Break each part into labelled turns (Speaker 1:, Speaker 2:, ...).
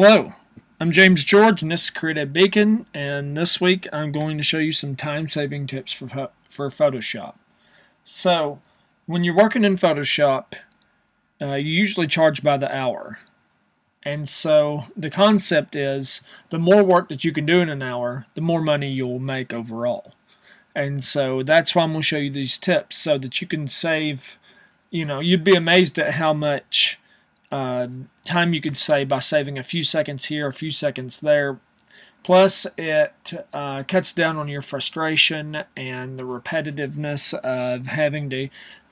Speaker 1: Hello, I'm James George and this is Creative Beacon and this week I'm going to show you some time saving tips for, for Photoshop. So when you're working in Photoshop uh, you usually charge by the hour and so the concept is the more work that you can do in an hour the more money you'll make overall and so that's why I'm going to show you these tips so that you can save you know you'd be amazed at how much uh, time you could save by saving a few seconds here, a few seconds there. Plus, it uh, cuts down on your frustration and the repetitiveness of having to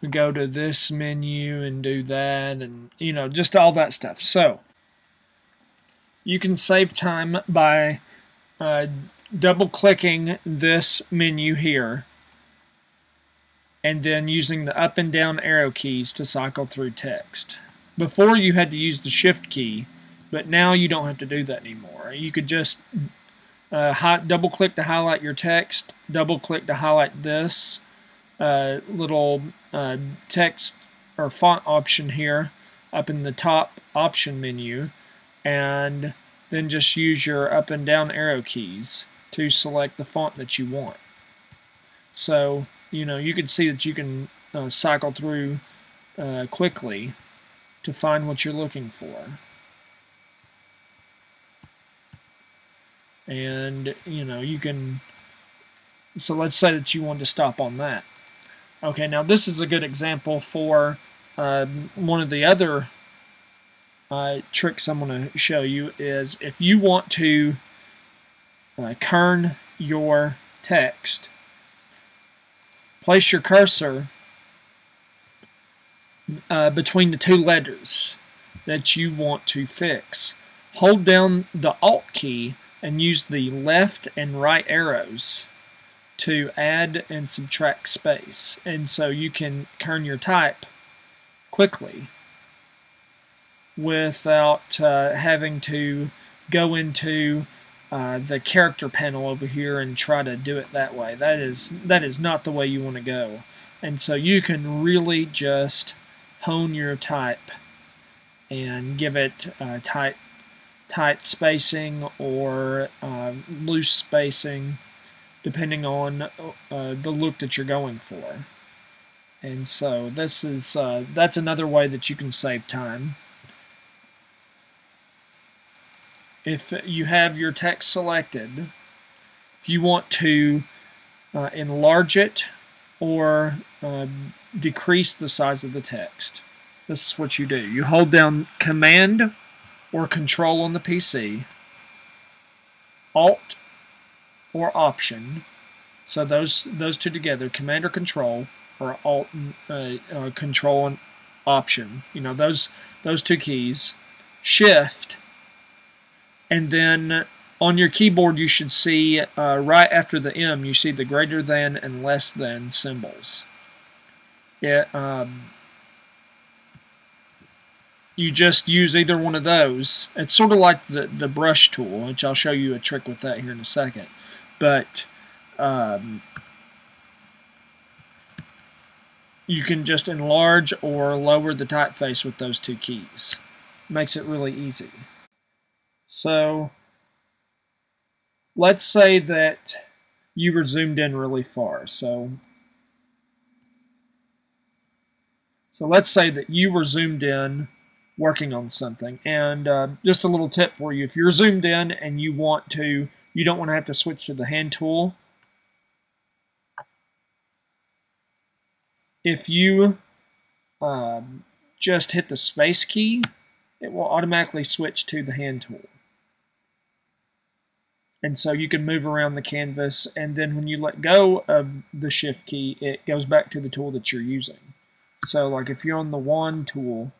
Speaker 1: go to this menu and do that, and you know, just all that stuff. So, you can save time by uh, double clicking this menu here and then using the up and down arrow keys to cycle through text. Before you had to use the shift key, but now you don't have to do that anymore. You could just uh, double click to highlight your text, double click to highlight this uh, little uh, text or font option here up in the top option menu, and then just use your up and down arrow keys to select the font that you want. So, you know, you can see that you can uh, cycle through uh, quickly to find what you're looking for. And, you know, you can, so let's say that you want to stop on that. Okay, now this is a good example for uh, one of the other uh, tricks I'm going to show you is if you want to uh, kern your text, place your cursor uh, between the two letters that you want to fix. Hold down the Alt key and use the left and right arrows to add and subtract space. And so you can kern your type quickly without uh, having to go into uh, the character panel over here and try to do it that way. That is that is not the way you want to go. And so you can really just hone your type and give it uh, tight tight spacing or uh, loose spacing depending on uh, the look that you're going for. And so this is uh, that's another way that you can save time. If you have your text selected if you want to uh, enlarge it or um, decrease the size of the text. This is what you do. You hold down Command or Control on the PC, Alt or Option. So those those two together, Command or Control, or Alt, uh, uh, Control and Option. You know those those two keys. Shift, and then on your keyboard you should see uh, right after the M you see the greater than and less than symbols. It, um, you just use either one of those. It's sort of like the the brush tool which I'll show you a trick with that here in a second. But um, you can just enlarge or lower the typeface with those two keys. Makes it really easy. So let's say that you were zoomed in really far. So, so let's say that you were zoomed in working on something. And uh, just a little tip for you, if you're zoomed in and you want to, you don't want to have to switch to the hand tool. If you um, just hit the space key, it will automatically switch to the hand tool and so you can move around the canvas and then when you let go of the shift key it goes back to the tool that you're using. So like if you're on the wand tool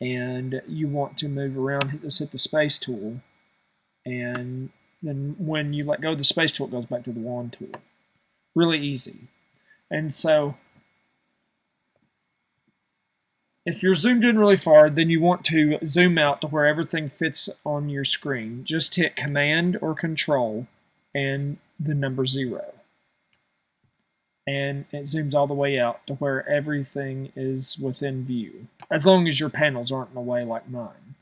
Speaker 1: and you want to move around just hit the space tool and then when you let go of the space tool it goes back to the wand tool. Really easy. And so if you're zoomed in really far, then you want to zoom out to where everything fits on your screen. Just hit Command or Control and the number zero. And it zooms all the way out to where everything is within view. As long as your panels aren't in the way like mine.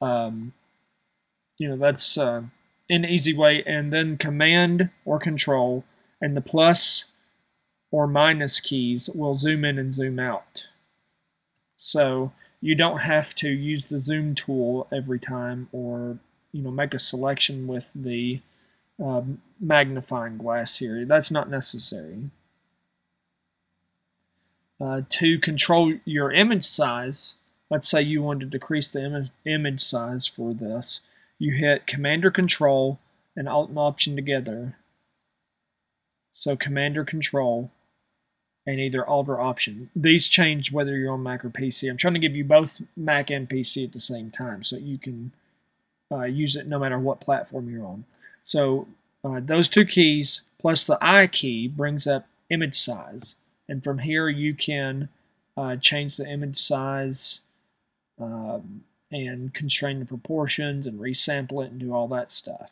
Speaker 1: Um, you know, that's uh, an easy way. And then Command or Control and the plus or minus keys will zoom in and zoom out. So you don't have to use the zoom tool every time or you know make a selection with the um, magnifying glass here. That's not necessary. Uh, to control your image size, let's say you want to decrease the image, image size for this, you hit Command Commander Control and Alt and Option together. So Command Commander Control and either Alt or Option. These change whether you're on Mac or PC. I'm trying to give you both Mac and PC at the same time so you can uh, use it no matter what platform you're on. So uh, those two keys plus the I key brings up image size. And from here you can uh, change the image size um, and constrain the proportions and resample it and do all that stuff.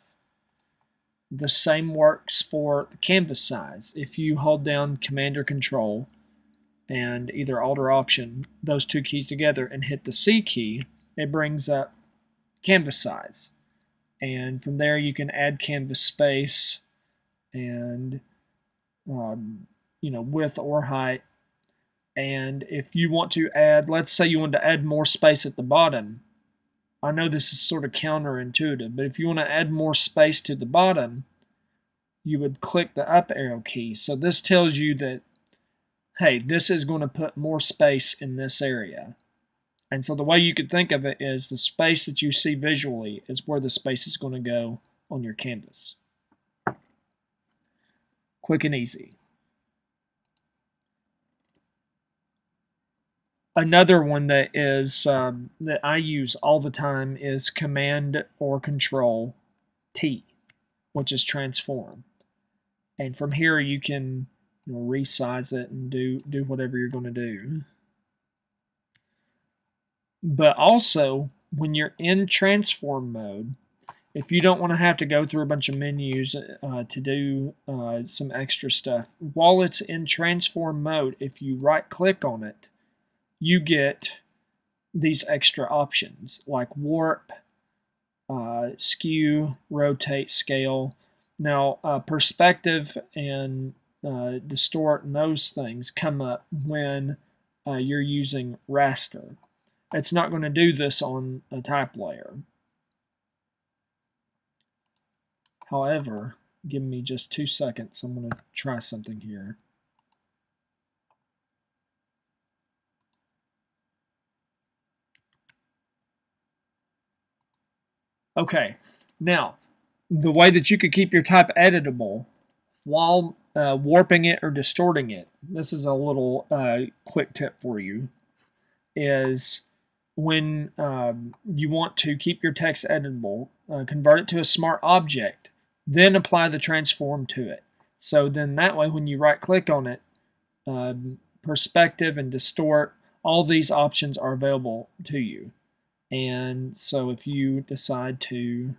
Speaker 1: The same works for the canvas size. If you hold down Command or Control and either Alt or Option, those two keys together, and hit the C key, it brings up canvas size. And from there you can add canvas space and um, you know width or height. And if you want to add, let's say you want to add more space at the bottom, I know this is sort of counterintuitive, but if you want to add more space to the bottom, you would click the up arrow key. So this tells you that, hey, this is going to put more space in this area. And so the way you could think of it is the space that you see visually is where the space is going to go on your canvas. Quick and easy. Another one that is um, that I use all the time is Command or Control T, which is transform. And from here you can you know, resize it and do do whatever you're going to do. But also, when you're in transform mode, if you don't want to have to go through a bunch of menus uh, to do uh, some extra stuff, while it's in transform mode, if you right click on it, you get these extra options like warp, uh, skew, rotate, scale. Now, uh, perspective and uh, distort and those things come up when uh, you're using raster. It's not going to do this on a type layer. However, give me just two seconds. I'm going to try something here. Okay, now the way that you could keep your type editable while uh, warping it or distorting it, this is a little uh, quick tip for you, is when um, you want to keep your text editable, uh, convert it to a smart object, then apply the transform to it. So then that way when you right click on it, um, perspective and distort, all these options are available to you. And so if you decide to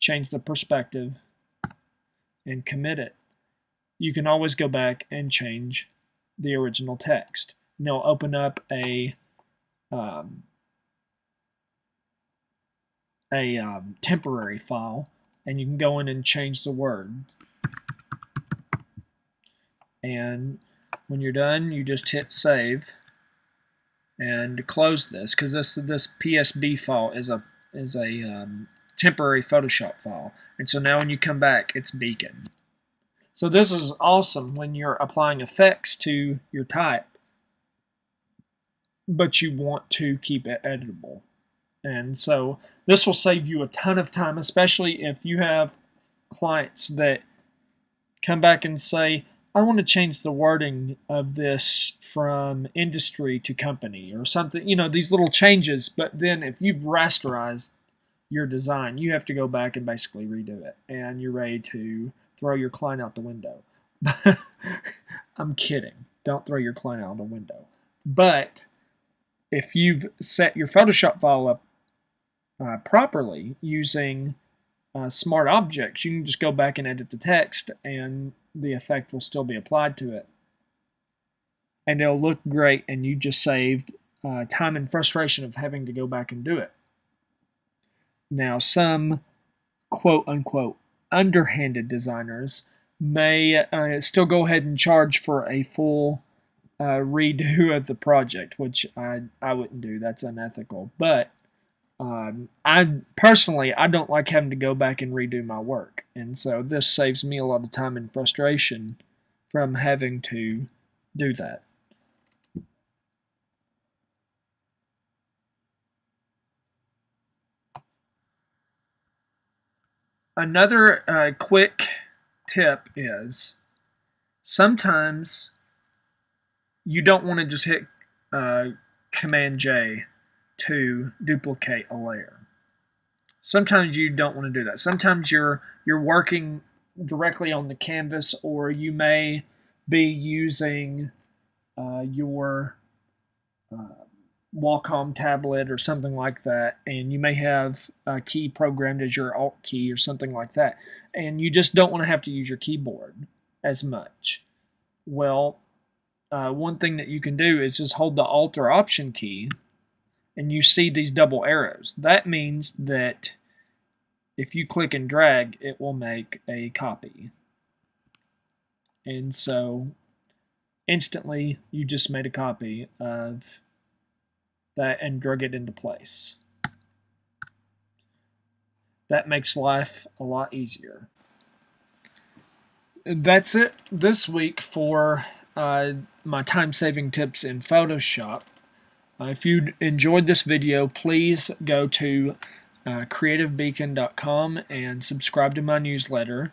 Speaker 1: change the perspective and commit it, you can always go back and change the original text. And they'll open up a um, a um, temporary file and you can go in and change the word. And when you're done, you just hit save and close this because this this PSB file is a is a um, temporary Photoshop file. And so now when you come back, it's Beacon. So this is awesome when you're applying effects to your type, but you want to keep it editable. And so this will save you a ton of time, especially if you have clients that come back and say, I want to change the wording of this from industry to company or something, you know, these little changes. But then if you've rasterized your design, you have to go back and basically redo it. And you're ready to throw your client out the window. I'm kidding. Don't throw your client out the window. But if you've set your Photoshop file up uh, properly using uh, smart objects, you can just go back and edit the text and the effect will still be applied to it. And it'll look great, and you just saved uh, time and frustration of having to go back and do it. Now, some quote unquote underhanded designers may uh, still go ahead and charge for a full uh, redo of the project, which I, I wouldn't do. That's unethical. But um, I personally, I don't like having to go back and redo my work. And so this saves me a lot of time and frustration from having to do that. Another uh, quick tip is sometimes you don't want to just hit uh, Command J to duplicate a layer. Sometimes you don't want to do that. Sometimes you're you're working directly on the canvas, or you may be using uh, your uh, Wacom tablet or something like that, and you may have a key programmed as your Alt key or something like that, and you just don't want to have to use your keyboard as much. Well, uh, one thing that you can do is just hold the Alt or Option key, and you see these double arrows. That means that if you click and drag, it will make a copy. And so instantly you just made a copy of that and drug it into place. That makes life a lot easier. That's it this week for uh, my time-saving tips in Photoshop. Uh, if you enjoyed this video, please go to uh, creativebeacon.com and subscribe to my newsletter.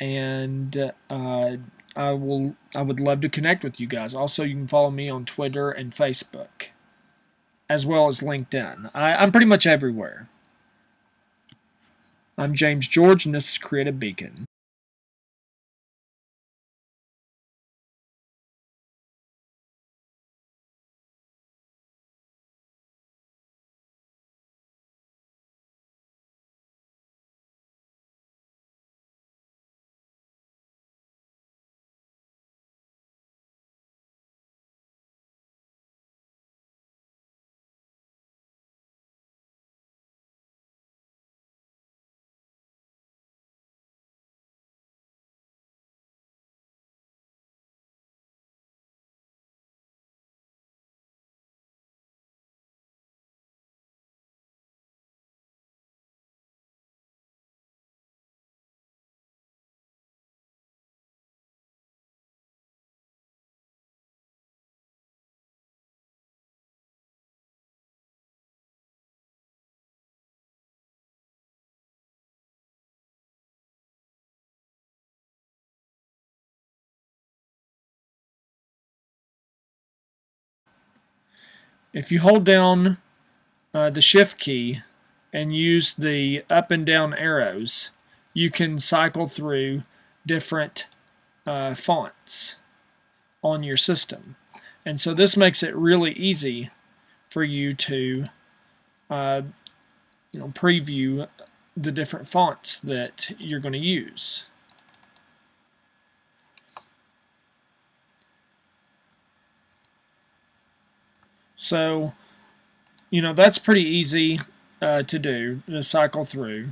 Speaker 1: And uh, I will I would love to connect with you guys. Also, you can follow me on Twitter and Facebook as well as LinkedIn. I, I'm pretty much everywhere. I'm James George, and this is Creative Beacon. If you hold down uh, the shift key and use the up and down arrows, you can cycle through different uh, fonts on your system. And so this makes it really easy for you to uh, you know, preview the different fonts that you're going to use. So, you know, that's pretty easy uh, to do, to cycle through.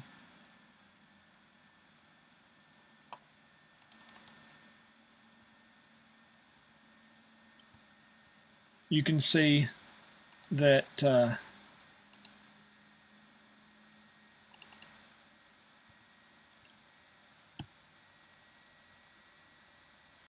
Speaker 1: You can see that uh,